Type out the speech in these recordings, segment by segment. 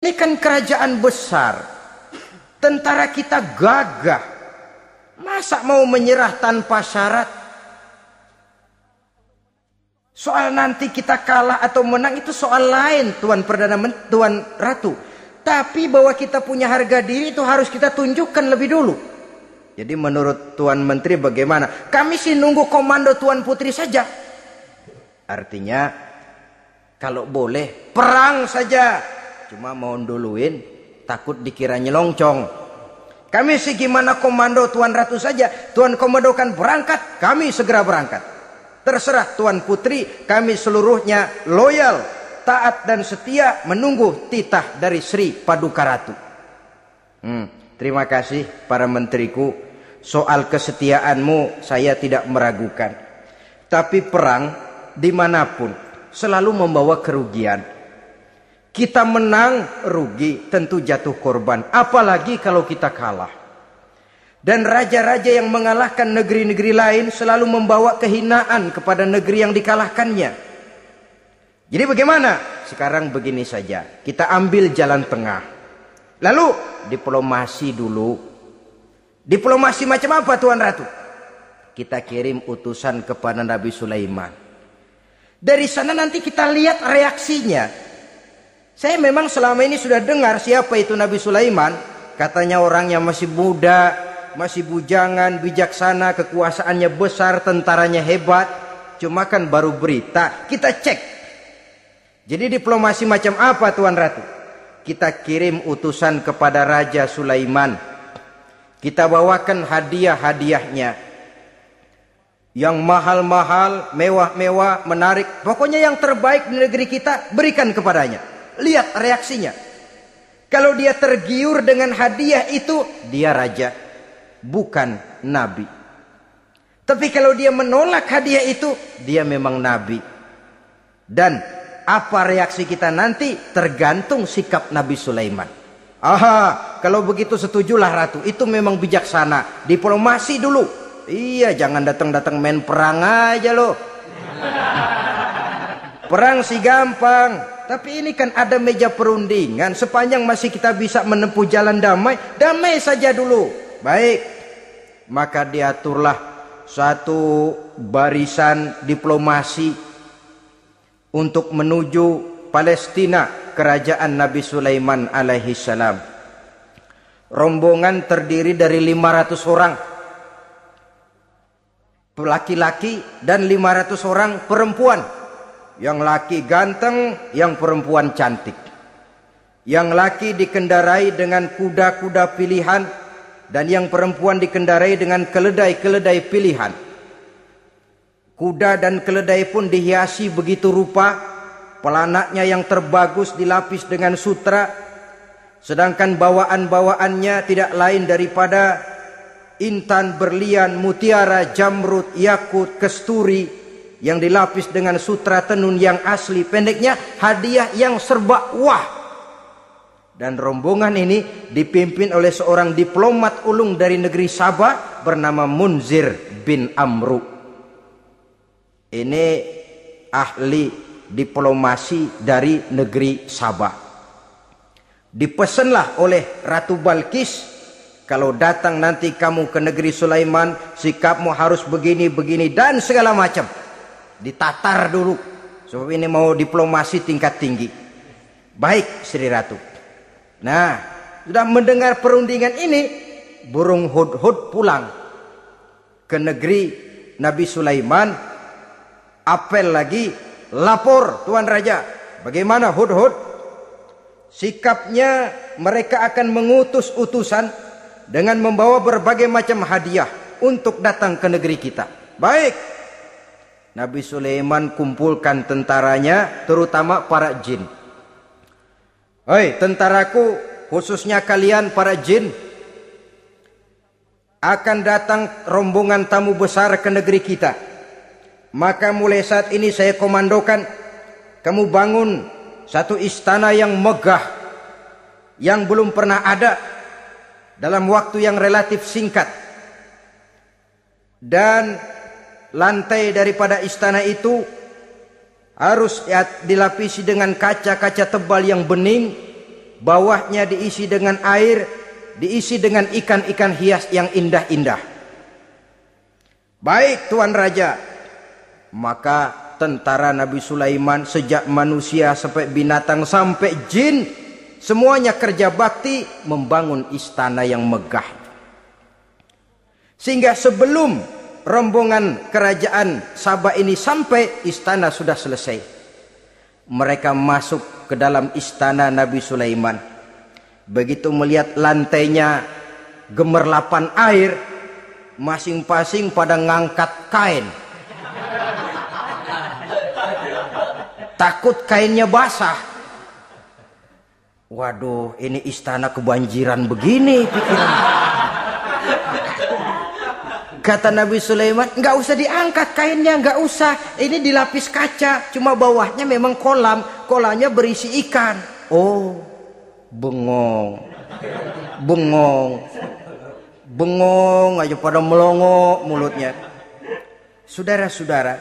Ini kan kerajaan besar. Tentara kita gagah. Masa mau menyerah tanpa syarat? Soal nanti kita kalah atau menang itu soal lain Tuan Perdana Tuan Ratu. Tapi bahwa kita punya harga diri itu harus kita tunjukkan lebih dulu. Jadi menurut Tuan Menteri bagaimana? Kami sih nunggu komando Tuan Putri saja. Artinya kalau boleh perang saja Cuma mau duluin takut dikira nyelongcong. Kami sih gimana komando Tuan Ratu saja. Tuan komandokan berangkat, kami segera berangkat. Terserah Tuan Putri, kami seluruhnya loyal, taat dan setia menunggu titah dari Sri Paduka Ratu. Hmm, terima kasih para menteriku. Soal kesetiaanmu saya tidak meragukan. Tapi perang di mana pun selalu membawa kerugian. Kita menang rugi tentu jatuh korban. Apalagi kalau kita kalah. Dan raja-raja yang mengalahkan negeri-negeri lain selalu membawa kehinaan kepada negeri yang dikalahkannya. Jadi bagaimana? Sekarang begini saja. Kita ambil jalan tengah. Lalu diplomasi dulu. Diplomasi macam apa Tuan Ratu? Kita kirim utusan kepada Nabi Sulaiman. Dari sana nanti kita lihat reaksinya. Saya memang selama ini sudah dengar siapa itu Nabi Sulaiman. Katanya orangnya masih muda, masih bujangan, bijaksana, kekuasaannya besar, tentaranya hebat. Cuma kan baru berita, kita cek. Jadi diplomasi macam apa Tuan Ratu? Kita kirim utusan kepada Raja Sulaiman. Kita bawakan hadiah-hadiahnya. Yang mahal-mahal, mewah-mewah, menarik. Pokoknya yang terbaik di negeri kita berikan kepadanya. Lihat reaksinya. Kalau dia tergiur dengan hadiah itu, dia raja, bukan nabi. Tapi kalau dia menolak hadiah itu, dia memang nabi. Dan apa reaksi kita nanti tergantung sikap Nabi Sulaiman. Aha, kalau begitu setujulah ratu. Itu memang bijaksana. Diplomasi dulu. Iya, jangan datang-datang main perang aja loh. Perang sih gampang. Tapi ini kan ada meja perundingan. Sepanjang masih kita bisa menempuh jalan damai, damai saja dulu. Baik. Maka diaturlah satu barisan diplomasi untuk menuju Palestina, kerajaan Nabi Sulaiman alaihi salam. Rombongan terdiri dari 500 orang laki-laki dan 500 orang perempuan yang laki ganteng, yang perempuan cantik. Yang laki dikendarai dengan kuda-kuda pilihan dan yang perempuan dikendarai dengan keledai-keledai pilihan. Kuda dan keledai pun dihiasi begitu rupa, pelanaknya yang terbagus dilapis dengan sutra, sedangkan bawaan-bawaannya tidak lain daripada intan, berlian, mutiara, jamrut, yakut, kesturi, yang dilapis dengan sutra tenun yang asli. Pendeknya hadiah yang serba wah. Dan rombongan ini dipimpin oleh seorang diplomat ulung dari negeri Sabah bernama Munzir bin Amru. Ini ahli diplomasi dari negeri Sabah. Dipesanlah oleh Ratu Balkis kalau datang nanti kamu ke negeri Sulaiman, sikapmu harus begini, begini, dan segala macam ditatar dulu. Sebab ini mau diplomasi tingkat tinggi. Baik Sri Ratu. Nah sudah mendengar perundingan ini burung hud-hud pulang ke negeri Nabi Sulaiman. Apel lagi lapor Tuan Raja bagaimana hud-hud? Sikapnya mereka akan mengutus utusan dengan membawa berbagai macam hadiah untuk datang ke negeri kita. Baik Nabi Sulaiman kumpulkan tentaranya terutama para jin. Hei tentaraku khususnya kalian para jin akan datang rombongan tamu besar ke negeri kita. Maka mulai saat ini saya komandokan kamu bangun satu istana yang megah yang belum pernah ada dalam waktu yang relatif singkat. Dan lantai daripada istana itu harus dilapisi dengan kaca-kaca tebal yang bening bawahnya diisi dengan air, diisi dengan ikan-ikan hias yang indah-indah. Baik Tuan Raja, maka tentara Nabi Sulaiman sejak manusia sampai binatang sampai jin semuanya kerja bakti membangun istana yang megah. Sehingga sebelum rombongan kerajaan Sabah ini sampai istana sudah selesai mereka masuk ke dalam istana Nabi Sulaiman. Begitu melihat lantainya gemerlapan air, masing-masing pada ngangkat kain. Takut kainnya basah. Waduh, ini istana kebanjiran begini pikiran. Kata Nabi Sulaiman, nggak usah diangkat kainnya, nggak usah. Ini dilapis kaca, cuma bawahnya memang kolam. Kolamnya berisi ikan. Oh, bengong, bengong, bengong aja pada melongo mulutnya. Saudara-saudara,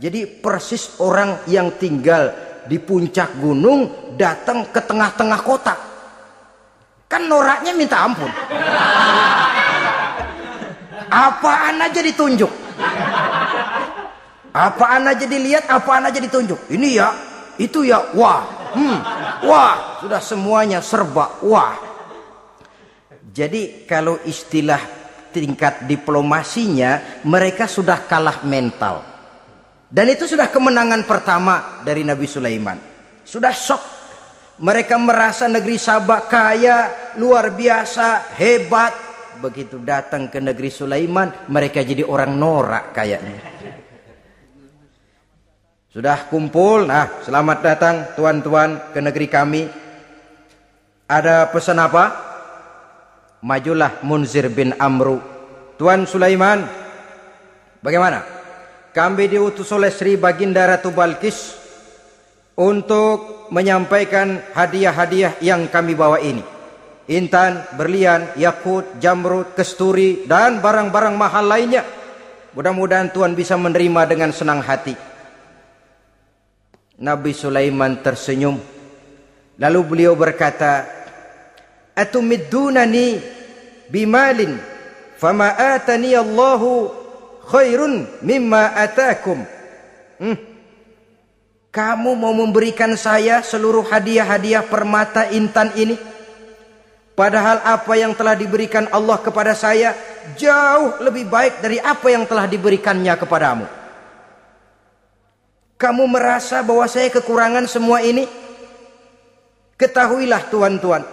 jadi persis orang yang tinggal di puncak gunung datang ke tengah-tengah kota. Kan noraknya minta ampun. Apaan aja ditunjuk. Apaan aja dilihat, apaan aja ditunjuk. Ini ya, itu ya, wah, hmm, wah, sudah semuanya serba, wah. Jadi kalau istilah tingkat diplomasinya, mereka sudah kalah mental. Dan itu sudah kemenangan pertama dari Nabi Sulaiman. Sudah shock. Mereka merasa negeri Sabah kaya, luar biasa, hebat, begitu datang ke negeri Sulaiman mereka jadi orang norak kayaknya. Sudah kumpul nah selamat datang tuan-tuan ke negeri kami. Ada pesan apa? Majulah Munzir bin Amru. Tuan Sulaiman bagaimana? Kami diutus oleh Sri Baginda Ratu Balkis untuk menyampaikan hadiah-hadiah yang kami bawa ini intan, berlian, yakut, jamrut, kesturi, dan barang-barang mahal lainnya. Mudah-mudahan Tuhan bisa menerima dengan senang hati. Nabi Sulaiman tersenyum. Lalu beliau berkata, Atumiddunani bimalin, fama atani Allahu khairun mimma atakum. Hmm. Kamu mau memberikan saya seluruh hadiah-hadiah permata intan ini? Padahal apa yang telah diberikan Allah kepada saya jauh lebih baik dari apa yang telah diberikannya kepadamu. Kamu merasa bahwa saya kekurangan semua ini? Ketahuilah tuan-tuan,